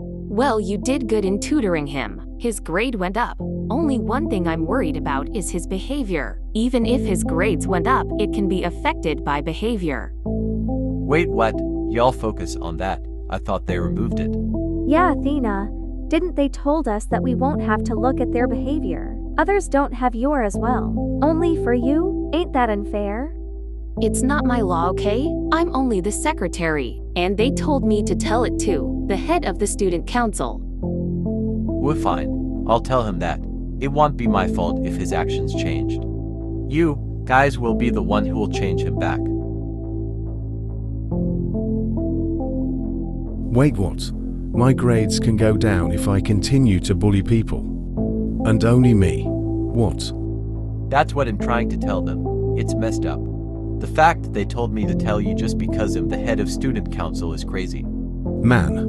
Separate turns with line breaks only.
Well, you did good in tutoring him. His grade went up. Only one thing I'm worried about is his behavior. Even if his grades went up, it can be affected by behavior.
Wait, what? Y'all focus on that. I thought they removed it.
Yeah, Athena. Didn't they told us that we won't have to look at their behavior? Others don't have your as well. Only for you? Ain't that unfair?
It's not my law, okay? I'm only the secretary. And they told me to tell it to the head of the student council.
We're fine. I'll tell him that. It won't be my fault if his actions changed. You, guys, will be the one who will change him back.
Wait, what? My grades can go down if I continue to bully people. And only me. What?
That's what I'm trying to tell them. It's messed up. The fact that they told me to tell you just because I'm the head of student council is crazy
man.